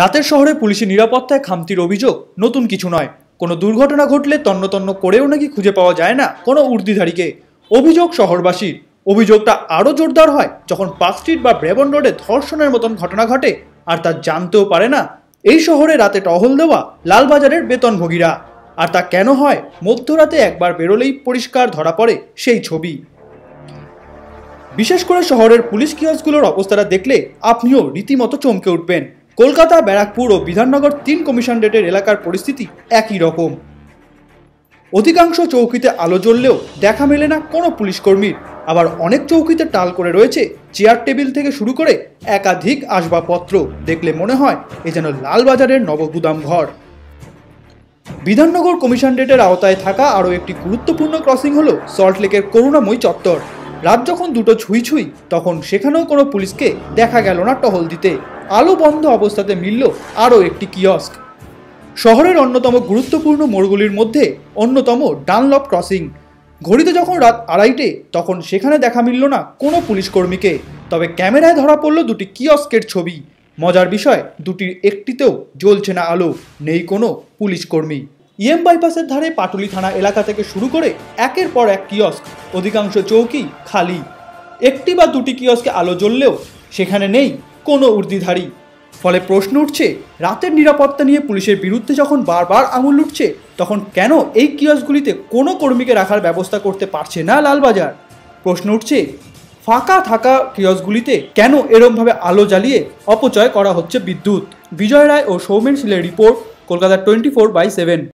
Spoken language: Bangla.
রাতের শহরে পুলিশের নিরাপত্তায় খামতির অভিযোগ, নতুন কিছু নয়। কোনো দুর্ঘটনা ঘটলে তন্ন তন্ন করেও নাকি খুঁজে পাওয়া যায় না কোনো উর্দিধারীকে। অভিযোগ শহরবাসীর। অভিযোগটা আরও জোরদার হয় যখন পার্ক স্ট্রিট বা ব্রেবন রোডে ধর্ষণের মতন ঘটনা ঘটে আর তা জানতেও পারে না। এই শহরে রাতে টহল দেওয়া লালবাজারের বেতনভোগীরা। আর তা কেন হয়? মধ্যরাতে একবার বেরোলেই পরিষ্কার ধরা পড়ে সেই ছবি। বিশেষ করে শহরের পুলিশ কিয়সগুলোর অবস্থাটা দেখলে আপনিও রীতিমতো চমকে উঠবেন। কলকাতা, ব্যারাকপুর ও বিধাননগর তিন কমিশনরেটের এলাকার পরিস্থিতি একই রকম। অধিকাংশ চৌকিতে আলো জ্বললেও দেখা মেলে না কোনো পুলিশ কর্মীর। আবার অনেক চৌকিতে টাল করে রয়েছে চেয়ার টেবিল থেকে শুরু করে একাধিক আসবাবপত্র। দেখলে মনে হয় এ যেন লালবাজারের নবগুদাম ঘর। বিধাননগর কমিশনরেটের আওতায় থাকা আরও একটি গুরুত্বপূর্ণ ক্রসিং হলো সল্টলেকের করুণাময়ী চত্বর। রাত যখন দুটো ছুঁই ছুঁই, তখন সেখানেও কোনো পুলিশকে দেখা গেল না টহল দিতে। আলো বন্ধ অবস্থাতে মিলল আরও একটি কিয়স্ক শহরের অন্যতম গুরুত্বপূর্ণ মোড়গুলির মধ্যে অন্যতম ডানলপ ক্রসিং। ঘড়িতে যখন রাত আড়াইটে, তখন সেখানে দেখা মিলল না কোনো পুলিশ কর্মীকে। তবে ক্যামেরায় ধরা পড়ল দুটি কিয়স্কের ছবি। মজার বিষয়, দুটির একটিতেও জ্বলছে না আলো, নেই কোনো পুলিশ কর্মী। ইএম বাইপাসের ধারে পাটুলি থানা এলাকা থেকে শুরু করে একের পর এক কিয়স্ক, অধিকাংশ চৌকি খালি। একটি বা দুটি কিয়স্কে আলো জ্বললেও সেখানে নেই কোনো উর্দিধারী ফলে প্রশ্ন উঠছে, রাতের নিরাপত্তা নিয়ে পুলিশের বিরুদ্ধে যখন বারবার আঙুল উঠছে তখন কেন এই কিয়সগুলিতে কোনো কর্মীকে রাখার ব্যবস্থা করতে পারছে না লালবাজার? প্রশ্ন উঠছে, ফাঁকা থাকা কিয়সগুলিতে কেন এরমভাবে আলো জ্বালিয়ে অপচয় করা হচ্ছে বিদ্যুৎ? বিজয় রায় ও Soumen শিলের report, Kolkata twenty four by seven.